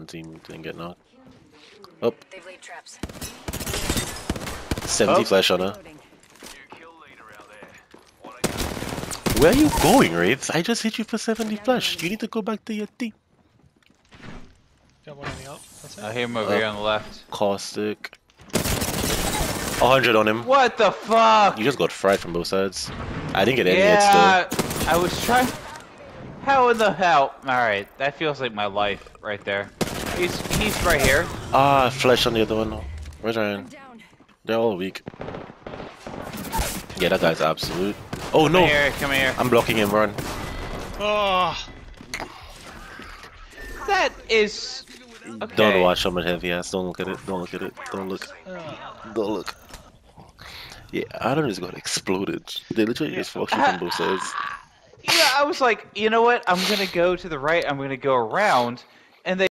one team didn't get knocked. Oh, They've laid traps. 70 Oh. flash on her. Where are you going, Wraiths? I just hit you for 70 flash. You need to go back to your team. Got one on the out. I hear him over Uh, here on the left. Caustic. 100 on him. What the fuck? You just got fried from both sides. I didn't get any hits though. Yeah, I was trying. How in the hell? All right, that feels like my life right there. He's he's right here. Ah, flash on the other one. Where's I'm Ryan? They're all weak. Yeah, that guy's absolute. Oh Come no! here, come here. I'm blocking him, run. Oh, That is. Okay. Don't watch someone heavy ass. Don't look at it. Don't look at it. Don't look. Don't look. Yeah, Adam just got exploded. They literally just fucked you from both sides. Yeah, I was like, you know what? I'm gonna go to the right. I'm gonna go around, and they